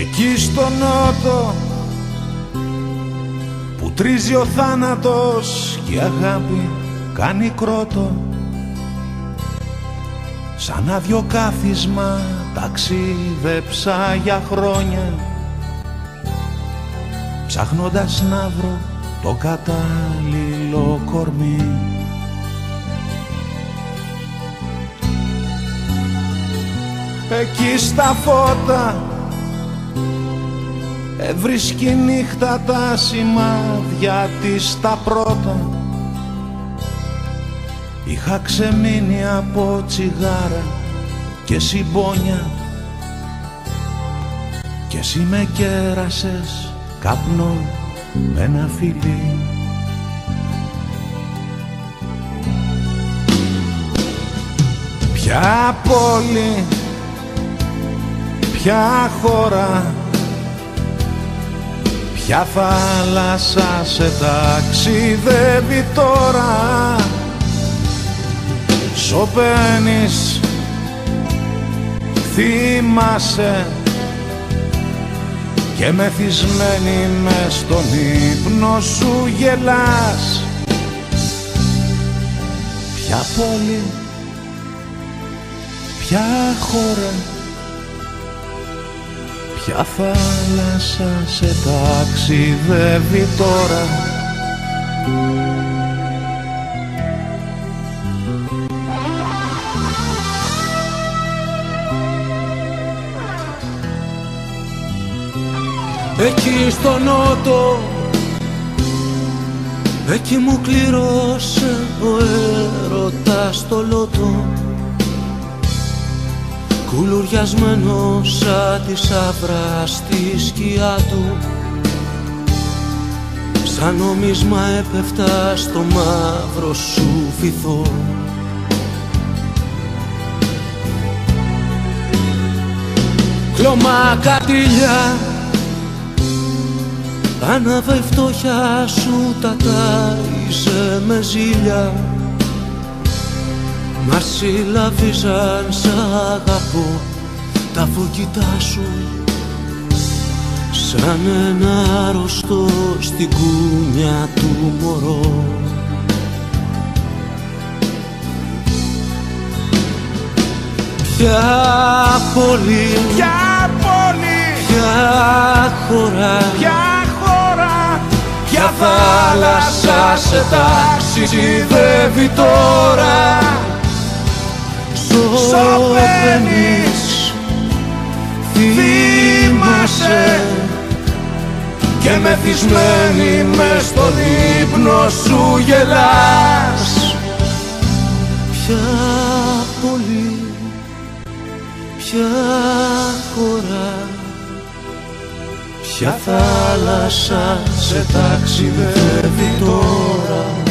Εκεί στο νότο που τρίζει ο θάνατος και η αγάπη κάνει κρότο. Σαν άδειο κάθισμα ταξίδεψα για χρόνια ψάχνοντας να βρω το κατάλληλο κορμί. Εκεί στα φώτα Έβρισκει νύχτα τα σημάδια της τα πρώτα. Είχα ξεμείνει από τσιγάρα και συμπόνια. Και εσύ με κέρασες καπνό με ένα φιλί. Ποια πόλη, ποια χώρα Ποια θάλασσα σε ταξιδεύει τώρα. Σωπαίνεις, θυμάσαι και μεθυσμένη με στον ύπνο σου γελάς. Ποια πόλη, ποια χώρα Ποια θάλασσα σε ταξιδεύει τώρα; Εκεί στο νότο Εκεί μου κλήρωσε Κουλουριασμένο σαν τη σαύρα στη σκιά του. Σαν νομίσμα έπεφτα στο μαύρο σου φυθό Κλωμά κατήλια Άναβε η φτώχεια σου τα τάιζε με ζήλια. Μας συλλαβίζαν σ' αγαπώ τα φωκητά σου Σαν ένα αρρωστό στην κούνια του μωρό. Ποια πόλη, ποια πόλη, ποια χώρα, ποια χώρα, ποια θάλασσα σε ταξιδεύει τώρα. Σωπαίνεις, μεθυσμένη μες στον ύπνο σου γελάς. Ποια πόλη, ποια χώρα Ποια θάλασσα σε ταξιδεύει τώρα